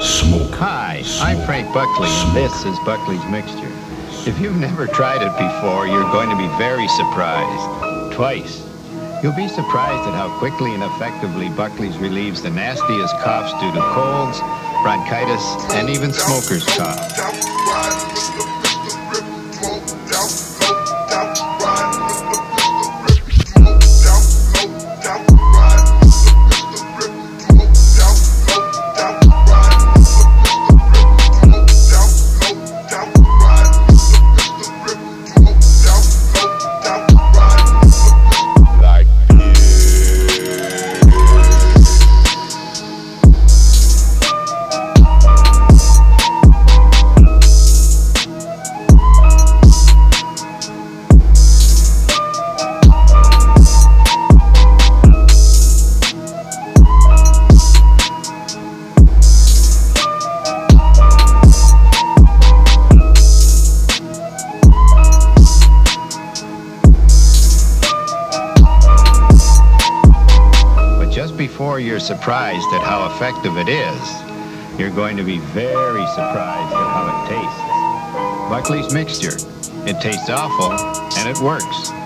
Smoke. Hi, I'm Frank Buckley, and this is Buckley's Mixture. If you've never tried it before, you're going to be very surprised. Twice. You'll be surprised at how quickly and effectively Buckley's relieves the nastiest coughs due to colds, bronchitis, and even smoker's cough. Before you're surprised at how effective it is, you're going to be very surprised at how it tastes. Buckley's Mixture. It tastes awful, and it works.